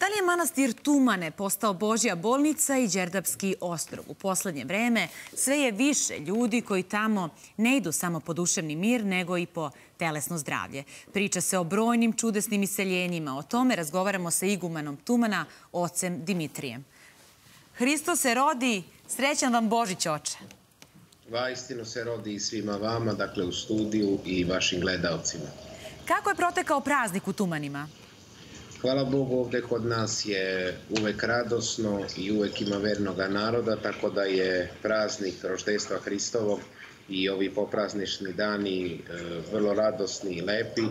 Da li je manastir Tumane postao Božja bolnica i Đerdapski ostrov? U poslednje vreme sve je više ljudi koji tamo ne idu samo po duševni mir, nego i po telesno zdravlje. Priča se o brojnim čudesnim iseljenjima. O tome razgovaramo sa igumanom Tumana, ocem Dimitrijem. Hristo se rodi, srećan vam Božić oče. Vaistino se rodi i svima vama, dakle u studiju i vašim gledalcima. Kako je protekao praznik u Tumanima? Hvala Bogu, ovde kod nas je uvek radosno i uvek ima vernoga naroda, tako da je praznik roždestva Hristovog i ovi popraznični dani e, vrlo radosni i lepi,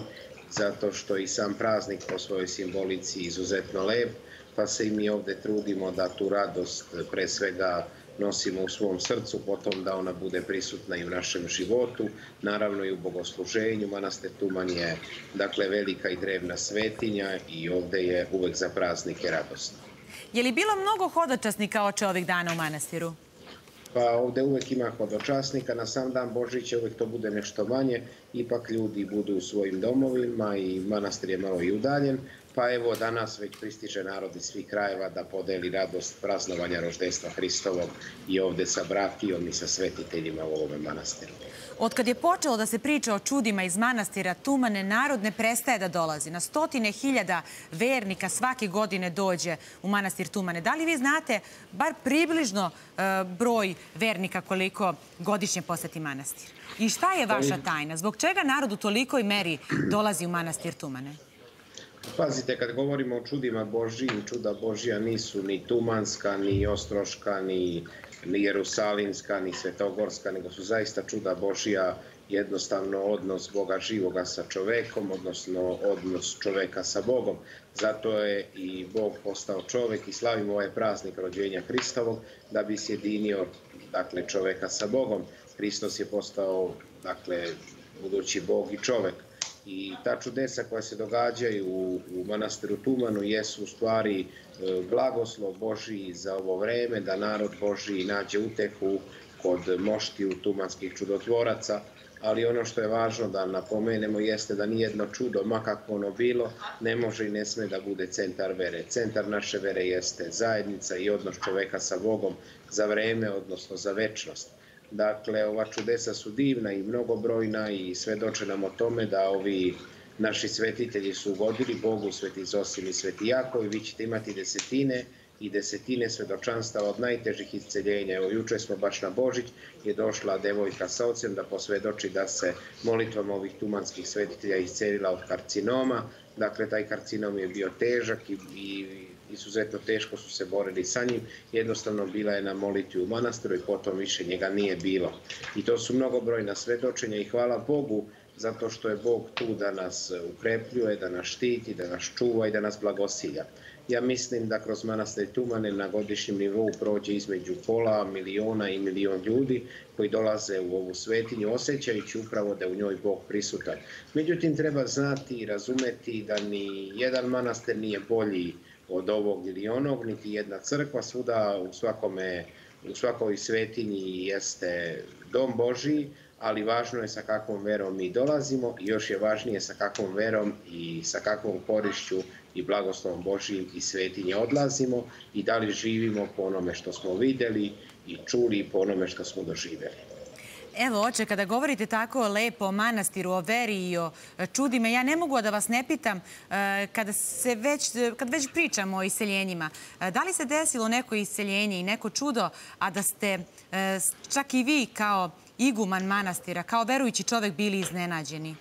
zato što i sam praznik po svojoj simbolici izuzetno lep, pa se i mi ovde trudimo da tu radost pre svega nosimo u svom srcu, potom da ona bude prisutna i u našem životu, naravno i u bogosluženju. Manastir Tuman je dakle velika i drevna svetinja i ovde je uvek za praznike radosno. Je li bilo mnogo hodočasnika oče ovih dana u manastiru? Pa ovde uvek ima hodočasnika, na sam dan Božića uvek to bude nešto manje, ipak ljudi budu u svojim domovima i manastir je malo i udaljen, Pa evo danas već pristiže narod iz svih krajeva da podeli radost praznovanja roždestva Hristovog i ovde sa bratijom i sa svetiteljima u ovome manastiru. Od kad je počelo da se priča o čudima iz manastira Tumane, narod ne prestaje da dolazi. Na stotine hiljada vernika svake godine dođe u manastir Tumane. Da li vi znate bar približno e, broj vernika koliko godišnje poseti manastir? I šta je vaša tajna? Zbog čega narod u tolikoj meri dolazi u manastir Tumane? Pazite, kad govorimo o čudima Božijim, čuda Božija nisu ni Tumanska, ni Ostroška, ni, ni Jerusalimska, ni Svetogorska, nego su zaista čuda Božija jednostavno odnos Boga živoga sa čovekom, odnosno odnos čoveka sa Bogom. Zato je i Bog postao čovek i slavimo ovaj praznik rođenja Hristovog da bi sjedinio dakle, čoveka sa Bogom. Hristos je postao dakle, budući Bog i čovek i ta čudesa koja se događaju u, u manastiru Tumanu jesu u stvari e, blagoslov Božiji za ovo vreme, da narod Božiji nađe utehu kod moštiju tumanskih čudotvoraca, ali ono što je važno da napomenemo jeste da nijedno čudo, ma kako ono bilo, ne može i ne sme da bude centar vere. Centar naše vere jeste zajednica i odnos čoveka sa Bogom za vreme, odnosno za večnost. Dakle, ova čudesa su divna i mnogobrojna i svedoče nam o tome da ovi naši svetitelji su ugodili Bogu, sveti Zosim i sveti Jakov i vi ćete imati desetine i desetine svedočanstava od najtežih isceljenja. Evo, juče smo baš na Božić, je došla devojka sa ocem da posvedoči da se molitvom ovih tumanskih svetitelja iscelila od karcinoma. Dakle, taj karcinom je bio težak i, i izuzetno teško su se borili sa njim, jednostavno bila je na molitvi u manastiru i potom više njega nije bilo. I to su mnogobrojna svedočenja i hvala Bogu zato što je Bog tu da nas ukrepljuje, da nas štiti, da nas čuva i da nas blagosilja. Ja mislim da kroz manastir Tumane na godišnjem nivou prođe između pola miliona i milion ljudi koji dolaze u ovu svetinju osjećajući upravo da je u njoj Bog prisutan. Međutim, treba znati i razumeti da ni jedan manastir nije bolji od ovog ili onog, niti jedna crkva, svuda u svakome u svakoj svetinji jeste dom Božiji, ali važno je sa kakvom verom mi dolazimo i još je važnije sa kakvom verom i sa kakvom korišću i blagoslovom Božijim i svetinje odlazimo i da li živimo po onome što smo videli i čuli po onome što smo doživeli. Evo, oče, kada govorite tako lepo o manastiru, o veri i o e, čudima, ja ne mogu da vas ne pitam, e, kada, se već, kad već pričamo o iseljenjima, e, da li se desilo neko iseljenje i neko čudo, a da ste čak i vi kao iguman manastira, kao verujući čovek bili iznenađeni?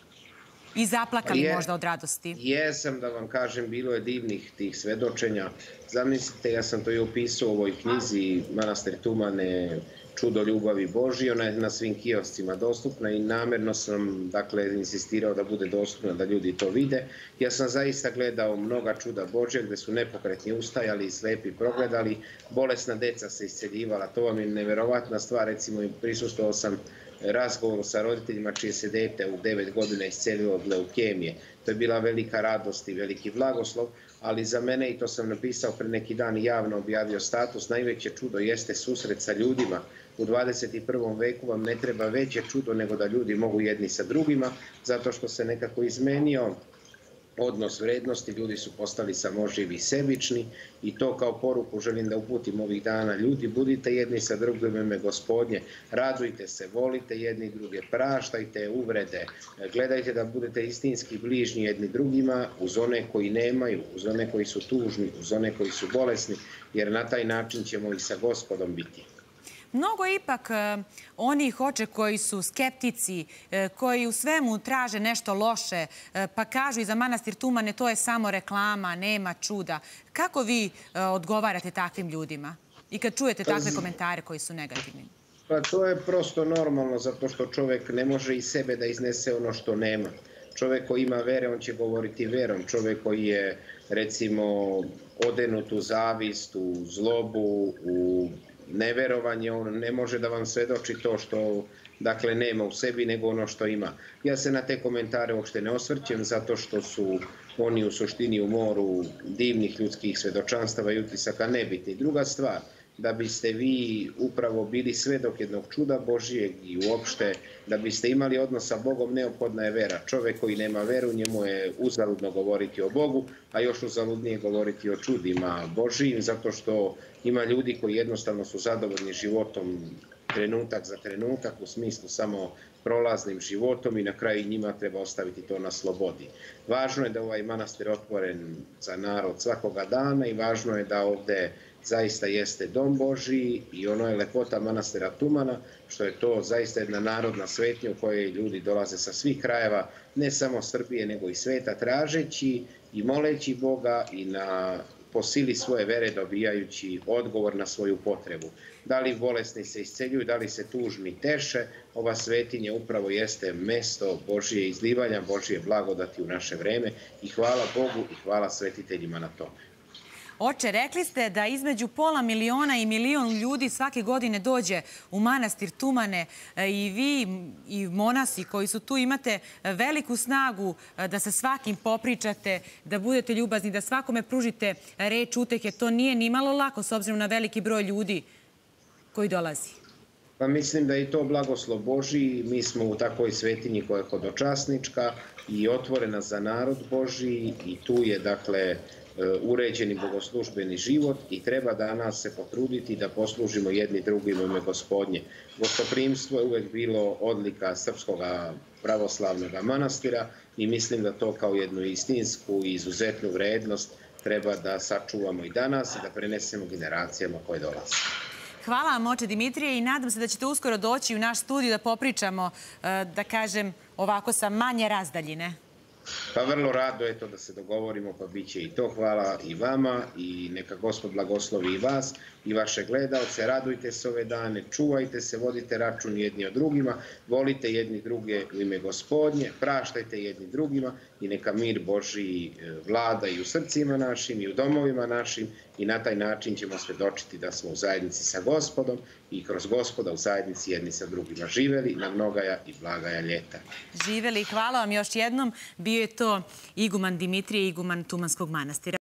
I zaplakali je, možda od radosti. Jesam, da vam kažem, bilo je divnih tih svedočenja. Zamislite, ja sam to i opisao u ovoj knjizi Manastir Tumane, čudo ljubavi Božije, ona je na svim kioscima dostupna i namerno sam dakle insistirao da bude dostupna da ljudi to vide. Ja sam zaista gledao mnoga čuda Božje gde su nepokretni ustajali i slepi progledali, bolesna deca se isceljivala, to vam je neverovatna stvar, recimo prisustovao sam razgovoru sa roditeljima čije se dete u 9 godina iscelilo od leukemije. To je bila velika radost i veliki blagoslov, ali za mene, i to sam napisao pre neki dan i javno objavio status, najveće čudo jeste susret sa ljudima. U 21. veku vam ne treba veće čudo nego da ljudi mogu jedni sa drugima, zato što se nekako izmenio odnos vrednosti, ljudi su postali samoživi i sebični i to kao poruku želim da uputim ovih dana. Ljudi, budite jedni sa drugim ime gospodnje, radujte se, volite jedni druge, praštajte uvrede, gledajte da budete istinski bližnji jedni drugima uz one koji nemaju, uz one koji su tužni, uz one koji su bolesni, jer na taj način ćemo i sa gospodom biti. Mnogo ipak e, onih oče koji su skeptici, e, koji u svemu traže nešto loše, e, pa kažu i za manastir Tumane to je samo reklama, nema čuda. Kako vi odgovarate takvim ljudima? I kad čujete pa takve komentare koji su negativni? Pa to je prosto normalno, zato što čovek ne može iz sebe da iznese ono što nema. Čovek koji ima vere, on će govoriti verom. Čovek koji je, recimo, odenut u zavist, u zlobu, u neverovanje, on ne može da vam svedoči to što dakle nema u sebi nego ono što ima. Ja se na te komentare uopšte ne osvrćem zato što su oni u suštini u moru divnih ljudskih svedočanstava i utisaka nebitni. Druga stvar, da biste vi upravo bili svedok jednog čuda Božijeg i uopšte da biste imali odnos sa Bogom, neophodna je vera. Čovek koji nema veru, njemu je uzaludno govoriti o Bogu, a još uzaludnije govoriti o čudima Božijim, zato što ima ljudi koji jednostavno su zadovoljni životom trenutak za trenutak, u smislu samo prolaznim životom i na kraju njima treba ostaviti to na slobodi. Važno je da ovaj manastir otvoren za narod svakoga dana i važno je da ovde zaista jeste dom Božiji i ono je lepota manastira Tumana, što je to zaista jedna narodna svetnja u kojoj ljudi dolaze sa svih krajeva, ne samo Srbije, nego i sveta, tražeći i moleći Boga i na po sili svoje vere dobijajući odgovor na svoju potrebu. Da li bolesni se isceljuju, da li se tužni teše, ova svetinja upravo jeste mesto Božije izlivanja, Božije blagodati u naše vreme i hvala Bogu i hvala svetiteljima na tome. Oče, rekli ste da između pola miliona i milion ljudi svake godine dođe u manastir Tumane e, i vi i monasi koji su tu imate veliku snagu e, da sa svakim popričate, da budete ljubazni, da svakome pružite reč utehe. To nije ni malo lako s obzirom na veliki broj ljudi koji dolazi. Pa mislim da je to blagoslov Boži. Mi smo u takvoj svetinji koja je hodočasnička i otvorena za narod Boži i tu je, dakle, E, uređeni bogoslužbeni život i treba danas se potruditi da poslužimo jedni drugim ime gospodnje. Gostoprimstvo je uvek bilo odlika Srpskog pravoslavnog manastira i mislim da to kao jednu istinsku i izuzetnu vrednost treba da sačuvamo i danas i da prenesemo generacijama koje dolaze. Hvala vam, oče Dimitrije, i nadam se da ćete uskoro doći u naš studiju da popričamo, e, da kažem, ovako sa manje razdaljine. Pa vrlo rado je to da se dogovorimo, pa bit će i to. Hvala i vama i neka gospod blagoslovi i vas i vaše gledalce. Radujte se ove dane, čuvajte se, vodite račun jedni od drugima, volite jedni druge u ime gospodnje, praštajte jedni drugima i neka mir Boži e, vlada i u srcima našim i u domovima našim i na taj način ćemo svedočiti da smo u zajednici sa gospodom i kroz gospoda u zajednici jedni sa drugima živeli na mnogaja i blagaja ljeta. Živeli, hvala vam još jednom. Bio je to iguman Dimitrije, iguman Tumanskog manastira.